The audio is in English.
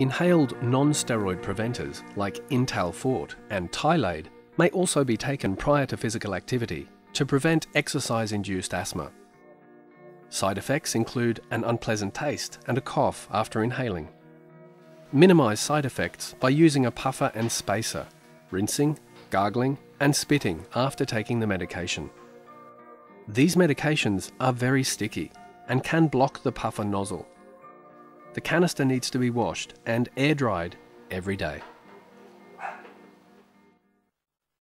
Inhaled non steroid preventers like Intal Forte and Tilade may also be taken prior to physical activity to prevent exercise induced asthma. Side effects include an unpleasant taste and a cough after inhaling. Minimise side effects by using a puffer and spacer, rinsing, gargling, and spitting after taking the medication. These medications are very sticky and can block the puffer nozzle. The canister needs to be washed and air dried every day.